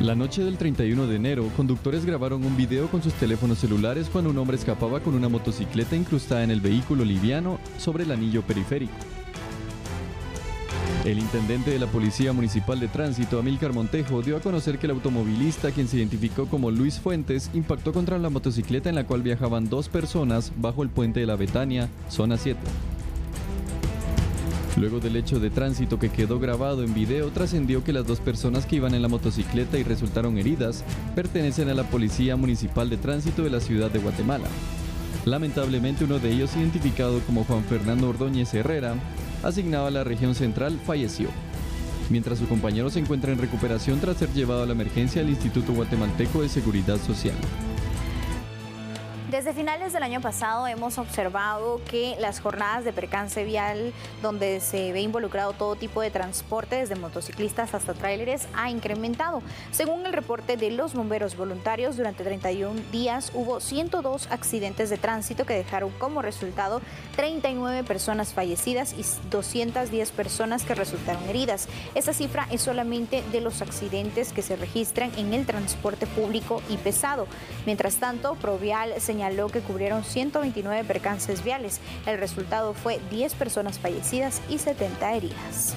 La noche del 31 de enero, conductores grabaron un video con sus teléfonos celulares cuando un hombre escapaba con una motocicleta incrustada en el vehículo liviano sobre el anillo periférico. El intendente de la Policía Municipal de Tránsito, Amílcar Montejo, dio a conocer que el automovilista, quien se identificó como Luis Fuentes, impactó contra la motocicleta en la cual viajaban dos personas bajo el puente de la Betania, zona 7. Luego del hecho de tránsito que quedó grabado en video, trascendió que las dos personas que iban en la motocicleta y resultaron heridas pertenecen a la Policía Municipal de Tránsito de la ciudad de Guatemala. Lamentablemente uno de ellos, identificado como Juan Fernando Ordóñez Herrera, asignado a la región central, falleció. Mientras su compañero se encuentra en recuperación tras ser llevado a la emergencia al Instituto Guatemalteco de Seguridad Social. Desde finales del año pasado hemos observado que las jornadas de percance vial, donde se ve involucrado todo tipo de transporte, desde motociclistas hasta tráileres, ha incrementado. Según el reporte de los bomberos voluntarios, durante 31 días hubo 102 accidentes de tránsito que dejaron como resultado 39 personas fallecidas y 210 personas que resultaron heridas. Esta cifra es solamente de los accidentes que se registran en el transporte público y pesado. Mientras tanto, Provial señaló señaló que cubrieron 129 percances viales. El resultado fue 10 personas fallecidas y 70 heridas.